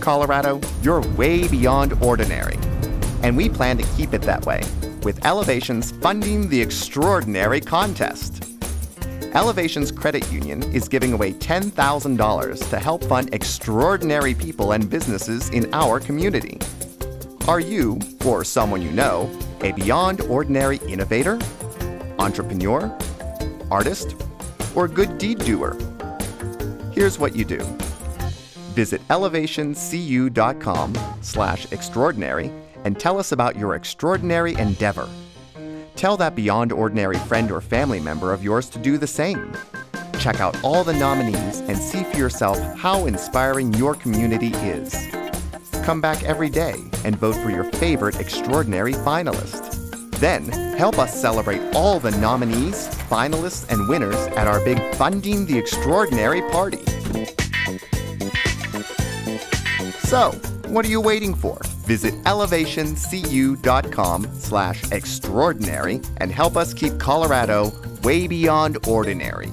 Colorado, you're way beyond ordinary. And we plan to keep it that way with Elevation's Funding the Extraordinary contest. Elevations Credit Union is giving away $10,000 to help fund extraordinary people and businesses in our community. Are you, or someone you know, a beyond ordinary innovator, entrepreneur, artist, or good deed doer? Here's what you do. Visit elevationcu.com slash extraordinary and tell us about your extraordinary endeavor. Tell that beyond ordinary friend or family member of yours to do the same. Check out all the nominees and see for yourself how inspiring your community is. Come back every day and vote for your favorite extraordinary finalist. Then, help us celebrate all the nominees, finalists, and winners at our big Funding the Extraordinary party. So, what are you waiting for? Visit elevationcu.com slash extraordinary and help us keep Colorado way beyond ordinary.